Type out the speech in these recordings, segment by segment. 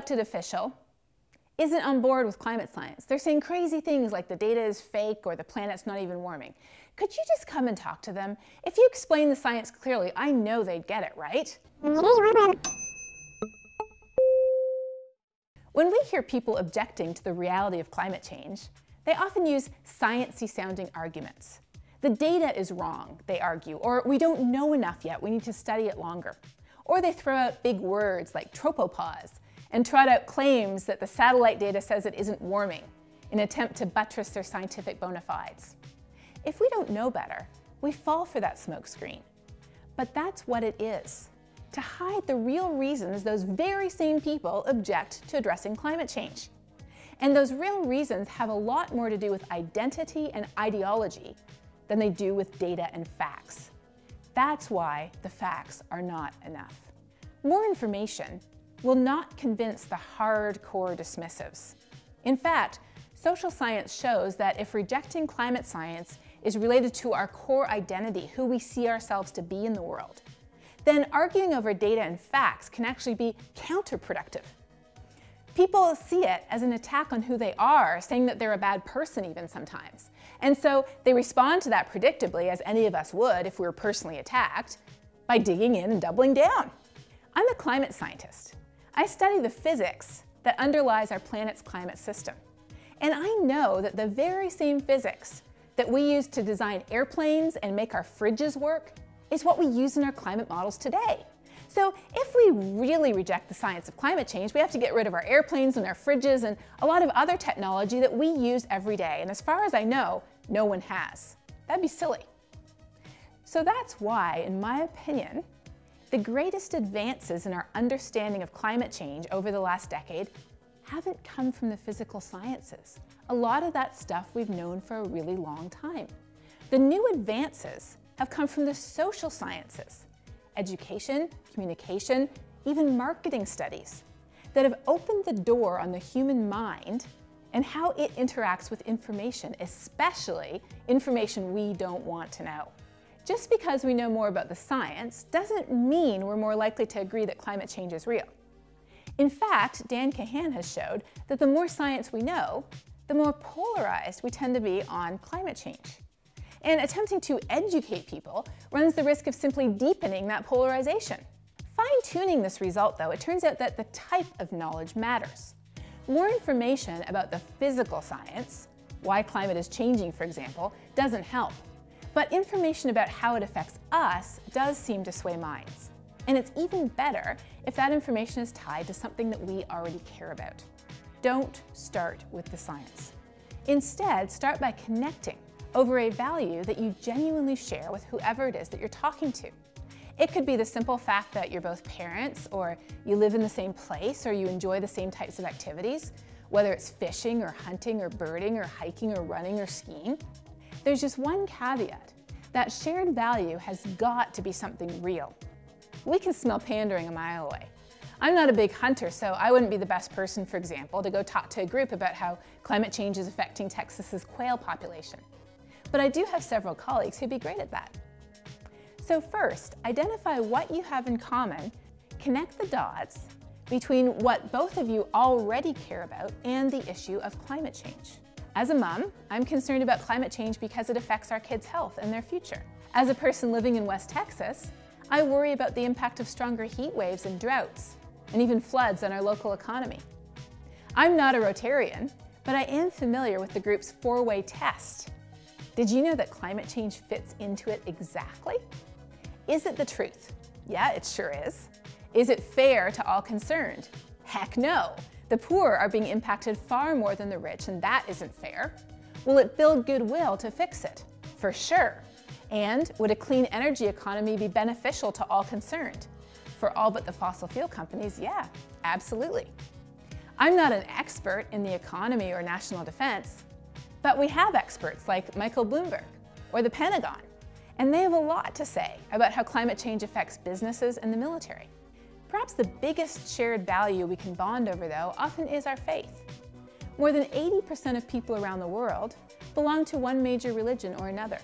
elected official isn't on board with climate science. They're saying crazy things like the data is fake or the planet's not even warming. Could you just come and talk to them? If you explain the science clearly, I know they'd get it, right? When we hear people objecting to the reality of climate change, they often use sciencey sounding arguments. The data is wrong, they argue, or we don't know enough yet, we need to study it longer. Or they throw out big words like tropopause and trot out claims that the satellite data says it isn't warming in an attempt to buttress their scientific bona fides. If we don't know better, we fall for that smokescreen. But that's what it is, to hide the real reasons those very same people object to addressing climate change. And those real reasons have a lot more to do with identity and ideology than they do with data and facts. That's why the facts are not enough. More information will not convince the hardcore dismissives. In fact, social science shows that if rejecting climate science is related to our core identity, who we see ourselves to be in the world, then arguing over data and facts can actually be counterproductive. People see it as an attack on who they are, saying that they're a bad person even sometimes. And so they respond to that predictably, as any of us would if we were personally attacked, by digging in and doubling down. I'm a climate scientist. I study the physics that underlies our planet's climate system. And I know that the very same physics that we use to design airplanes and make our fridges work is what we use in our climate models today. So if we really reject the science of climate change, we have to get rid of our airplanes and our fridges and a lot of other technology that we use every day. And as far as I know, no one has. That'd be silly. So that's why, in my opinion, the greatest advances in our understanding of climate change over the last decade haven't come from the physical sciences. A lot of that stuff we've known for a really long time. The new advances have come from the social sciences, education, communication, even marketing studies that have opened the door on the human mind and how it interacts with information, especially information we don't want to know. Just because we know more about the science doesn't mean we're more likely to agree that climate change is real. In fact, Dan Kahan has showed that the more science we know, the more polarized we tend to be on climate change. And attempting to educate people runs the risk of simply deepening that polarization. Fine-tuning this result, though, it turns out that the type of knowledge matters. More information about the physical science, why climate is changing, for example, doesn't help. But information about how it affects us does seem to sway minds. And it's even better if that information is tied to something that we already care about. Don't start with the science. Instead, start by connecting over a value that you genuinely share with whoever it is that you're talking to. It could be the simple fact that you're both parents, or you live in the same place, or you enjoy the same types of activities, whether it's fishing, or hunting, or birding, or hiking, or running, or skiing. There's just one caveat. That shared value has got to be something real. We can smell pandering a mile away. I'm not a big hunter, so I wouldn't be the best person, for example, to go talk to a group about how climate change is affecting Texas's quail population. But I do have several colleagues who'd be great at that. So first, identify what you have in common, connect the dots between what both of you already care about and the issue of climate change. As a mom, I'm concerned about climate change because it affects our kids' health and their future. As a person living in West Texas, I worry about the impact of stronger heat waves and droughts, and even floods on our local economy. I'm not a Rotarian, but I am familiar with the group's four-way test. Did you know that climate change fits into it exactly? Is it the truth? Yeah, it sure is. Is it fair to all concerned? Heck no. The poor are being impacted far more than the rich, and that isn't fair. Will it build goodwill to fix it? For sure. And would a clean energy economy be beneficial to all concerned? For all but the fossil fuel companies, yeah, absolutely. I'm not an expert in the economy or national defense, but we have experts like Michael Bloomberg or the Pentagon, and they have a lot to say about how climate change affects businesses and the military. Perhaps the biggest shared value we can bond over, though, often is our faith. More than 80% of people around the world belong to one major religion or another.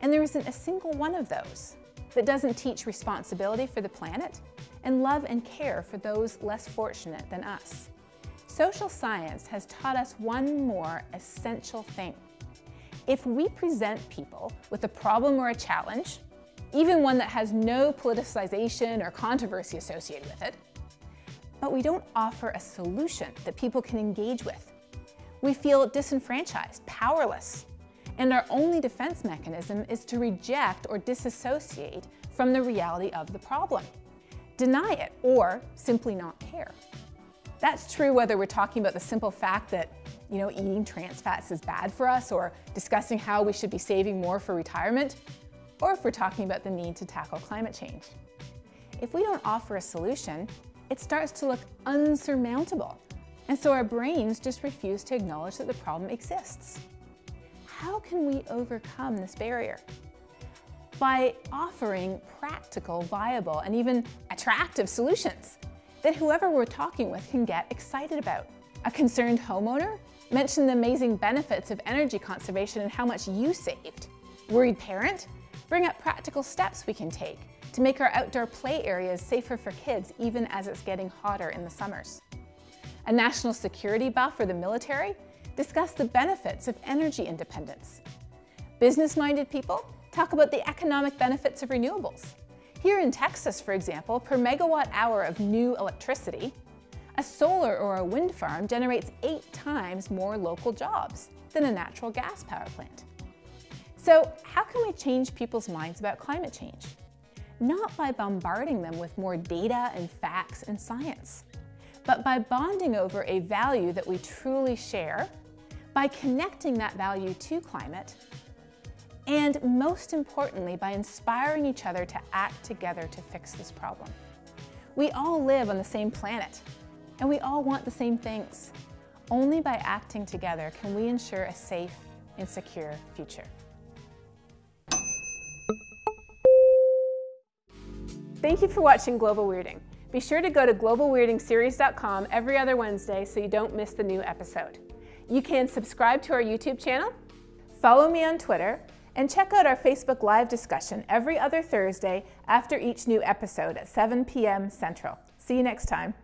And there isn't a single one of those that doesn't teach responsibility for the planet and love and care for those less fortunate than us. Social science has taught us one more essential thing. If we present people with a problem or a challenge, even one that has no politicization or controversy associated with it, but we don't offer a solution that people can engage with. We feel disenfranchised, powerless, and our only defense mechanism is to reject or disassociate from the reality of the problem, deny it, or simply not care. That's true whether we're talking about the simple fact that you know, eating trans fats is bad for us or discussing how we should be saving more for retirement, or if we're talking about the need to tackle climate change. If we don't offer a solution, it starts to look unsurmountable. And so our brains just refuse to acknowledge that the problem exists. How can we overcome this barrier? By offering practical, viable, and even attractive solutions that whoever we're talking with can get excited about. A concerned homeowner? Mention the amazing benefits of energy conservation and how much you saved. Worried parent? Bring up practical steps we can take to make our outdoor play areas safer for kids even as it's getting hotter in the summers. A national security buff for the military? Discuss the benefits of energy independence. Business-minded people? Talk about the economic benefits of renewables. Here in Texas, for example, per megawatt hour of new electricity, a solar or a wind farm generates eight times more local jobs than a natural gas power plant. So how can we change people's minds about climate change? Not by bombarding them with more data and facts and science, but by bonding over a value that we truly share, by connecting that value to climate, and most importantly, by inspiring each other to act together to fix this problem. We all live on the same planet, and we all want the same things. Only by acting together can we ensure a safe and secure future. Thank you for watching Global Weirding. Be sure to go to globalweirdingseries.com every other Wednesday so you don't miss the new episode. You can subscribe to our YouTube channel, follow me on Twitter, and check out our Facebook Live discussion every other Thursday after each new episode at 7 p.m. Central. See you next time.